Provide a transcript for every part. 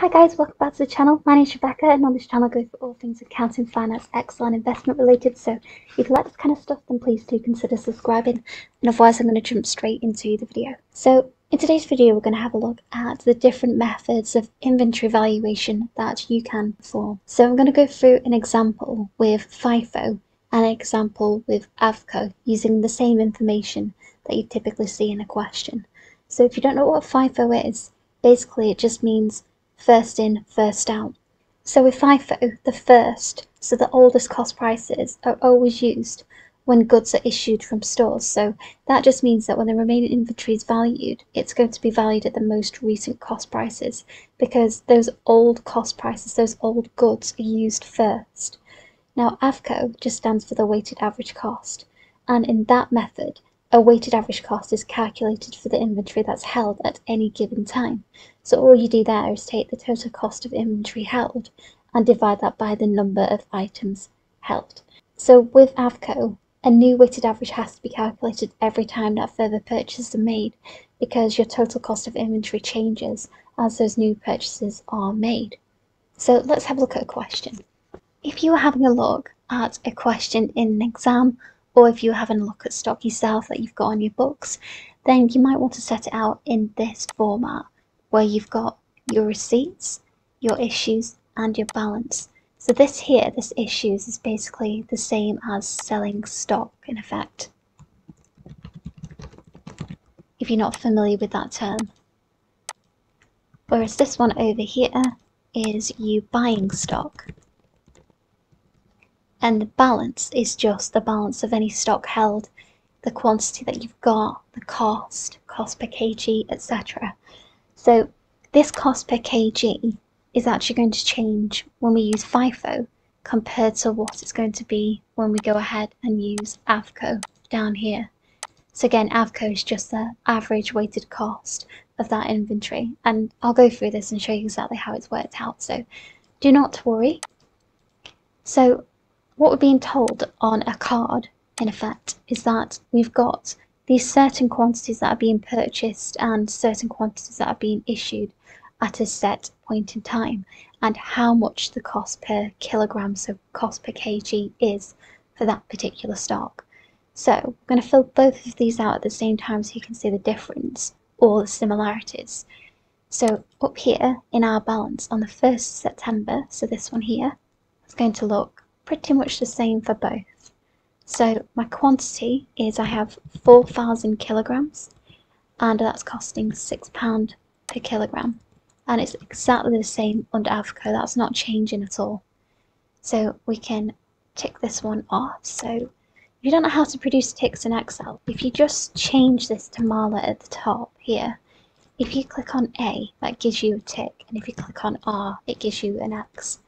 Hi guys, welcome back to the channel. My name is Rebecca and on this channel I go for all things accounting, finance, Excel and investment related. So if you like this kind of stuff then please do consider subscribing and otherwise I'm going to jump straight into the video. So in today's video we're going to have a look at the different methods of inventory valuation that you can perform. So I'm going to go through an example with FIFO and an example with AVCO using the same information that you typically see in a question. So if you don't know what FIFO is, basically it just means first in, first out. So with FIFO, the first, so the oldest cost prices, are always used when goods are issued from stores. So that just means that when the remaining inventory is valued, it's going to be valued at the most recent cost prices because those old cost prices, those old goods are used first. Now AVCO just stands for the weighted average cost. And in that method, a weighted average cost is calculated for the inventory that's held at any given time. So all you do there is take the total cost of inventory held and divide that by the number of items held. So with AVCO, a new weighted average has to be calculated every time that further purchases are made because your total cost of inventory changes as those new purchases are made. So let's have a look at a question. If you were having a look at a question in an exam or if you're having a look at stock yourself that you've got on your books, then you might want to set it out in this format where you've got your receipts, your issues, and your balance. So this here, this issues, is basically the same as selling stock in effect. If you're not familiar with that term. Whereas this one over here is you buying stock and the balance is just the balance of any stock held, the quantity that you've got, the cost, cost per kg, etc. So this cost per kg is actually going to change when we use FIFO compared to what it's going to be when we go ahead and use AVCO down here. So again, AVCO is just the average weighted cost of that inventory. And I'll go through this and show you exactly how it's worked out. So do not worry. So what we're being told on a card, in effect, is that we've got these certain quantities that are being purchased and certain quantities that are being issued at a set point in time, and how much the cost per kilogram, so cost per kg, is for that particular stock. So I'm going to fill both of these out at the same time so you can see the difference or the similarities. So up here in our balance on the 1st of September, so this one here, it's going to look pretty much the same for both. So my quantity is I have 4,000 kilograms and that's costing £6 per kilogram. And it's exactly the same under AVCO, that's not changing at all. So we can tick this one off. So if you don't know how to produce ticks in Excel, if you just change this to Marlett at the top here, if you click on A, that gives you a tick, and if you click on R, it gives you an X.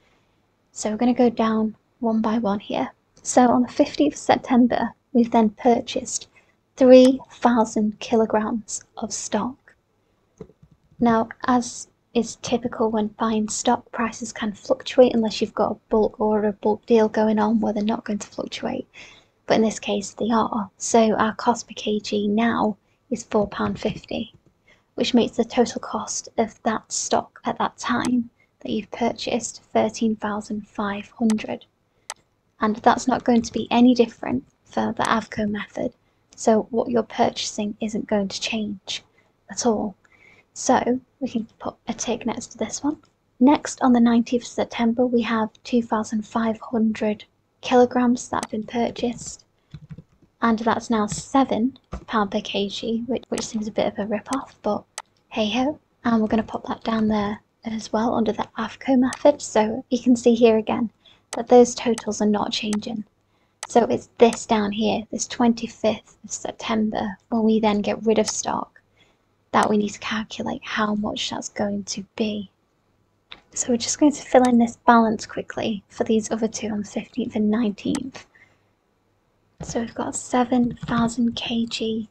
So we're going to go down one by one here. So on the 15th of September, we've then purchased 3,000 kilograms of stock. Now, as is typical when buying stock, prices can fluctuate unless you've got a bulk or a bulk deal going on where they're not going to fluctuate. But in this case, they are. So our cost per kg now is £4.50, which makes the total cost of that stock at that time that you've purchased 13,500 and that's not going to be any different for the AVCO method. So what you're purchasing isn't going to change at all. So we can put a tick next to this one. Next, on the 19th of September, we have 2,500 kilograms that have been purchased. And that's now £7 per kg, which, which seems a bit of a rip-off, but hey-ho. And we're going to pop that down there as well under the AVCO method. So you can see here again, but those totals are not changing. So it's this down here, this 25th of September, when we then get rid of stock, that we need to calculate how much that's going to be. So we're just going to fill in this balance quickly for these other two on the 15th and 19th. So we've got 7,000 kg,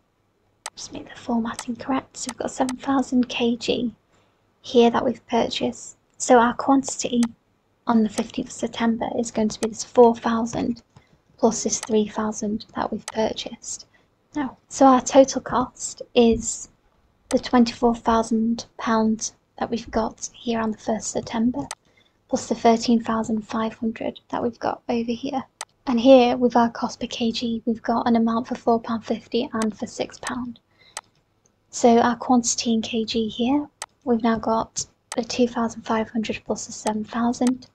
just make the formatting correct, so we've got 7,000 kg here that we've purchased. So our quantity on the 15th of September is going to be this 4,000 plus this 3,000 that we've purchased. Now, so our total cost is the £24,000 that we've got here on the 1st September, plus the 13,500 that we've got over here. And here with our cost per kg, we've got an amount for £4.50 and for £6. So our quantity in kg here, we've now got the 2,500 plus the 7,000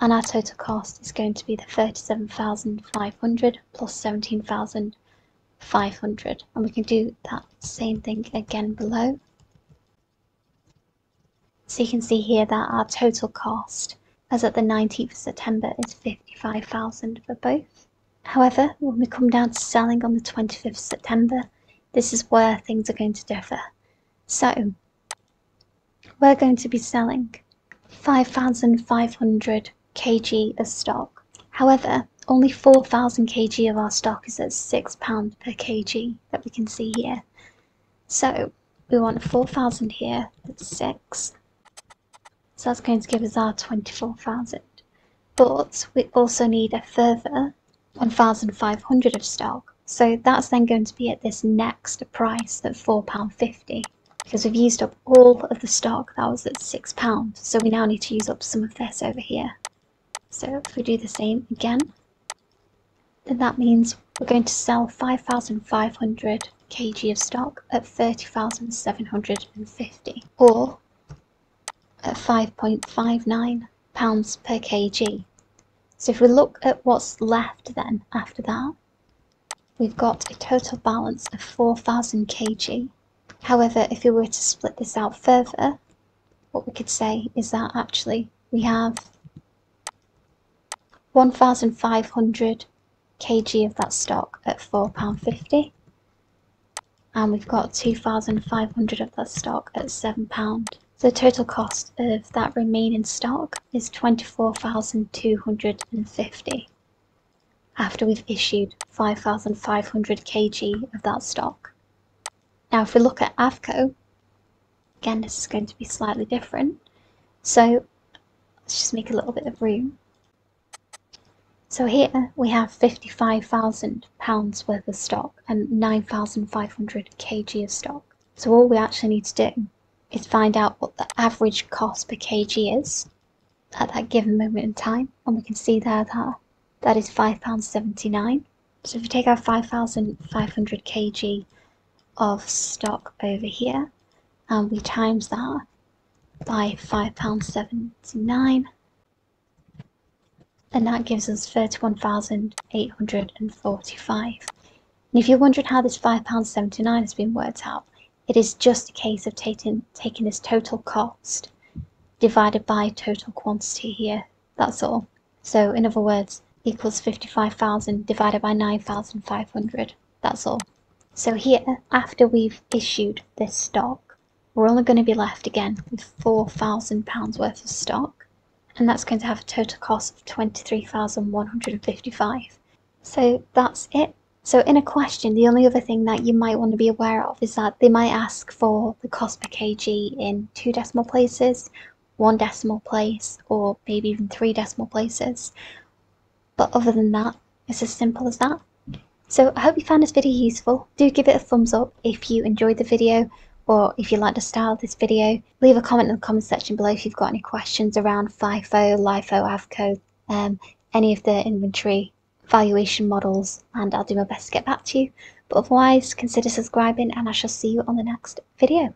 and our total cost is going to be the 37,500 plus 17,500 and we can do that same thing again below. So you can see here that our total cost as at the 19th of September is 55,000 for both. However, when we come down to selling on the 25th of September, this is where things are going to differ. So, we're going to be selling 5,500 kg of stock. However, only 4,000 kg of our stock is at £6 per kg that we can see here. So, we want 4,000 here, that's 6 so that's going to give us our 24,000. But we also need a further 1,500 of stock. So that's then going to be at this next price at £4.50 because we've used up all of the stock that was at £6. So we now need to use up some of this over here. So if we do the same again, then that means we're going to sell 5,500 kg of stock at 30,750 or at 5.59 pounds per kg. So if we look at what's left then after that, we've got a total balance of 4,000 kg. However, if we were to split this out further, what we could say is that actually we have 1,500 kg of that stock at £4.50 and we've got 2,500 of that stock at £7. The total cost of that remaining stock is 24,250 after we've issued 5,500 kg of that stock. Now if we look at Avco, again this is going to be slightly different. So let's just make a little bit of room. So here we have £55,000 worth of stock and 9,500 kg of stock. So all we actually need to do is find out what the average cost per kg is at that given moment in time. And we can see there that that is £5.79. So if we take our 5,500 kg of stock over here and we times that by £5.79 and that gives us 31,845. And if you're wondering how this £5.79 has been worked out, it is just a case of taking, taking this total cost divided by total quantity here. That's all. So in other words, equals 55,000 divided by 9,500. That's all. So here, after we've issued this stock, we're only going to be left again with £4,000 worth of stock. And that's going to have a total cost of 23,155. So that's it. So in a question, the only other thing that you might want to be aware of is that they might ask for the cost per kg in two decimal places, one decimal place, or maybe even three decimal places. But other than that, it's as simple as that. So I hope you found this video useful. Do give it a thumbs up if you enjoyed the video or if you like the style of this video. Leave a comment in the comment section below if you've got any questions around FIFO, LIFO, AVCO, um, any of the inventory valuation models and I'll do my best to get back to you. But otherwise, consider subscribing and I shall see you on the next video.